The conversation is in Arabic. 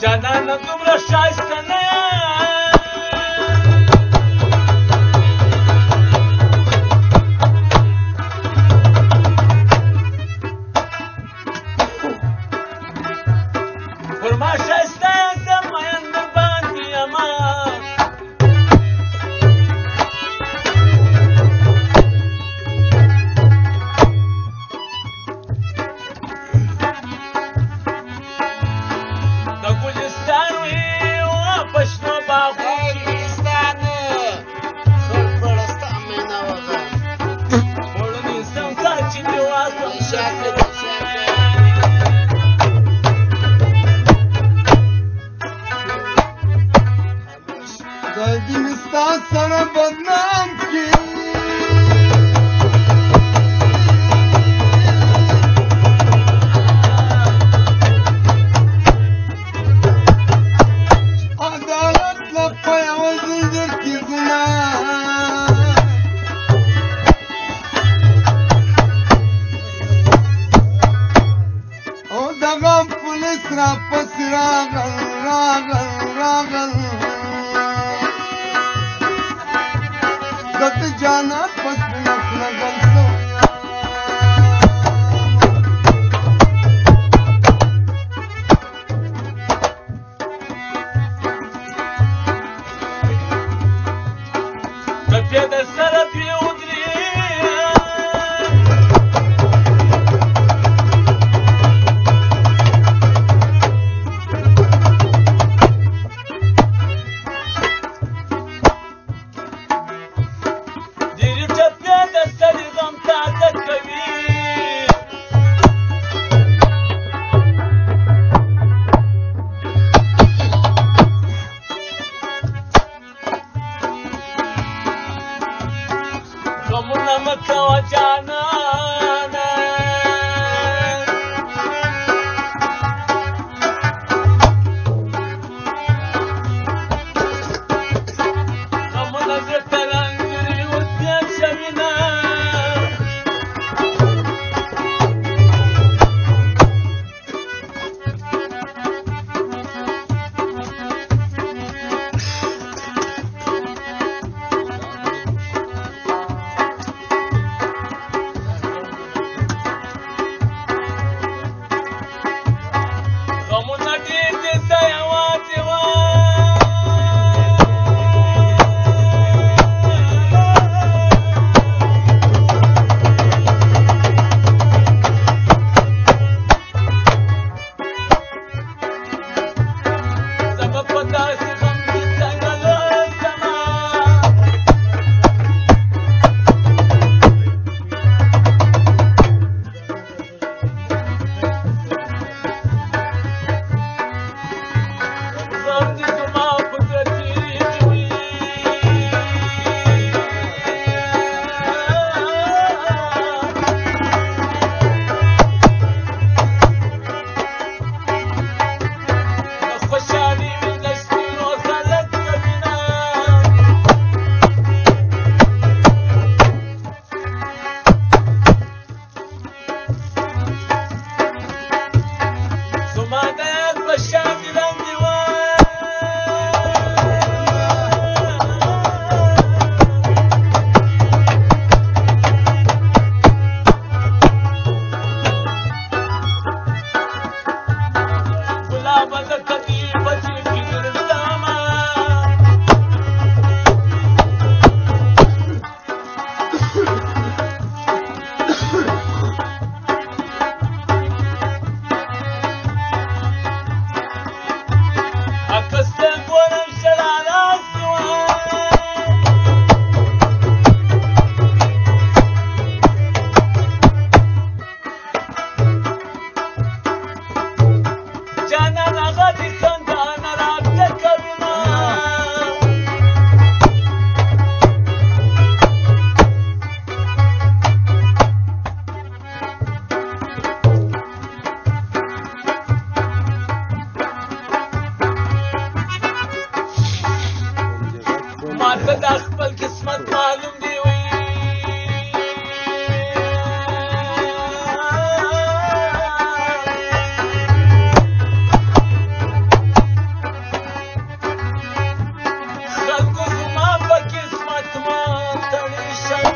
جانانا دومره شایسته نه Kalbim ister sana benden ki. را پس راغل راغل راغل دت جانت China. بدأ خپل قسمت معلوم دی وی خلکو زما قسمت ما تړي شوی